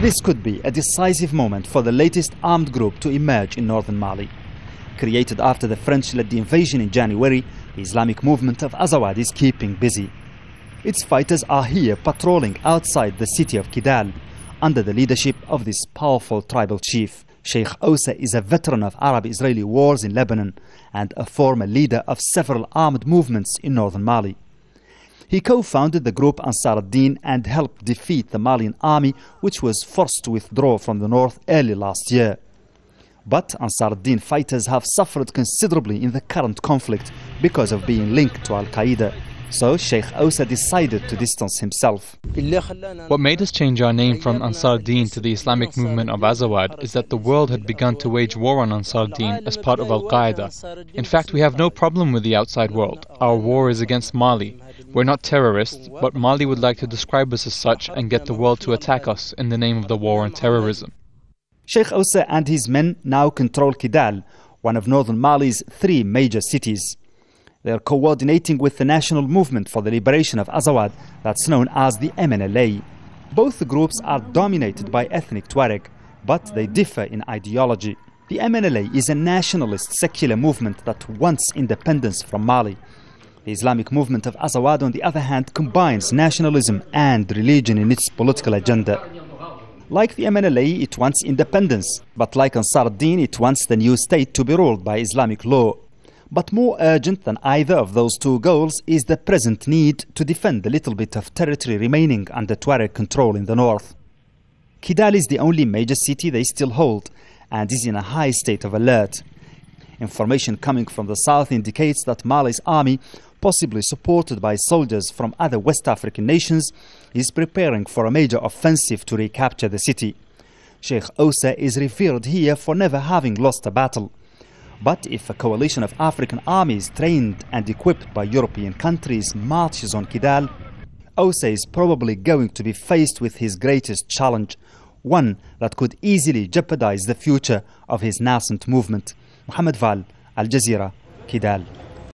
This could be a decisive moment for the latest armed group to emerge in northern Mali. Created after the French-led the invasion in January, the Islamic movement of Azawad is keeping busy. Its fighters are here patrolling outside the city of Kidal under the leadership of this powerful tribal chief. Sheikh Ousa is a veteran of Arab-Israeli wars in Lebanon and a former leader of several armed movements in northern Mali. He co-founded the group Ansar ad-Din and helped defeat the Malian army which was forced to withdraw from the north early last year. But Ansar ad-Din fighters have suffered considerably in the current conflict because of being linked to Al-Qaeda. So Sheikh Ousa decided to distance himself. What made us change our name from Ansar Deen to the Islamic movement of Azawad is that the world had begun to wage war on Ansar Deen as part of Al Qaeda. In fact, we have no problem with the outside world. Our war is against Mali. We're not terrorists, but Mali would like to describe us as such and get the world to attack us in the name of the war on terrorism. Sheikh Ousa and his men now control Kidal, one of northern Mali's three major cities. They are coordinating with the National Movement for the Liberation of Azawad, that's known as the MNLA. Both groups are dominated by ethnic Tuareg, but they differ in ideology. The MNLA is a nationalist secular movement that wants independence from Mali. The Islamic movement of Azawad, on the other hand, combines nationalism and religion in its political agenda. Like the MNLA, it wants independence, but like Ansar ad-Din, it wants the new state to be ruled by Islamic law. But more urgent than either of those two goals is the present need to defend the little bit of territory remaining under Tuareg control in the north. Kidal is the only major city they still hold and is in a high state of alert. Information coming from the south indicates that Mali's army, possibly supported by soldiers from other West African nations, is preparing for a major offensive to recapture the city. Sheikh Ousa is revered here for never having lost a battle. But if a coalition of African armies trained and equipped by European countries marches on Kidal, Ousa is probably going to be faced with his greatest challenge, one that could easily jeopardize the future of his nascent movement. Muhammad Vall, Al Jazeera, Kidal.